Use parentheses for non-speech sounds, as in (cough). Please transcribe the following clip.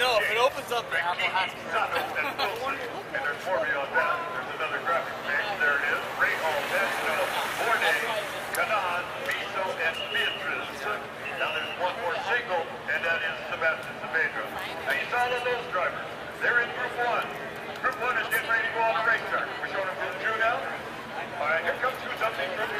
No, if it opens up, the Apple has to (laughs) And there's more beyond that. There's another graphics page. There it is. Rahal, National, Bourdais, Kanaan, Viso, and Beatriz. Now there's one more single, and that is Sebastian Saavedra. Now you saw the list drivers. They're in Group 1. Group 1 is getting ready to go on the racetrack. We're showing them Group 2 now. All right, here comes who's up in Group